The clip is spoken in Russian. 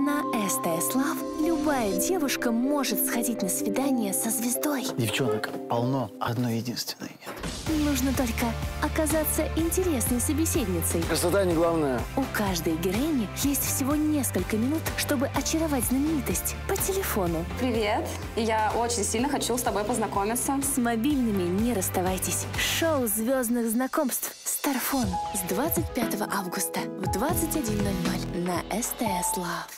На СТС Лав любая девушка может сходить на свидание со звездой. Девчонок полно, одной единственной нет. Нужно только оказаться интересной собеседницей. Красота не главное. У каждой героини есть всего несколько минут, чтобы очаровать знаменитость по телефону. Привет. Я очень сильно хочу с тобой познакомиться. С мобильными не расставайтесь. Шоу звездных знакомств «Старфон» с 25 августа в 21.00 на СТС Лав.